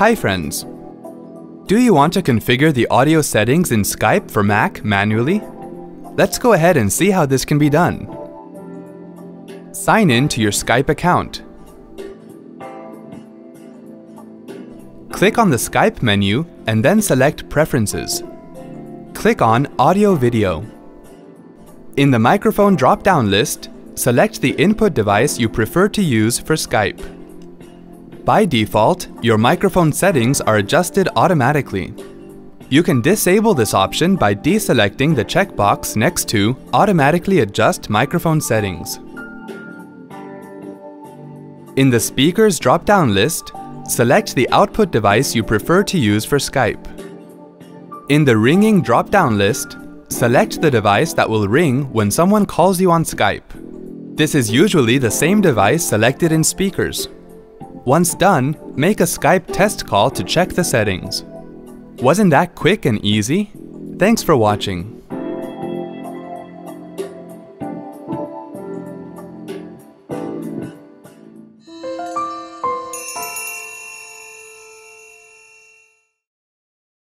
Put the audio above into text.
Hi friends! Do you want to configure the audio settings in Skype for Mac manually? Let's go ahead and see how this can be done. Sign in to your Skype account. Click on the Skype menu and then select Preferences. Click on Audio Video. In the microphone drop-down list, select the input device you prefer to use for Skype. By default, your microphone settings are adjusted automatically. You can disable this option by deselecting the checkbox next to Automatically Adjust Microphone Settings. In the Speakers drop-down list, select the output device you prefer to use for Skype. In the Ringing drop-down list, select the device that will ring when someone calls you on Skype. This is usually the same device selected in Speakers. Once done, make a Skype test call to check the settings. Wasn't that quick and easy? Thanks for watching.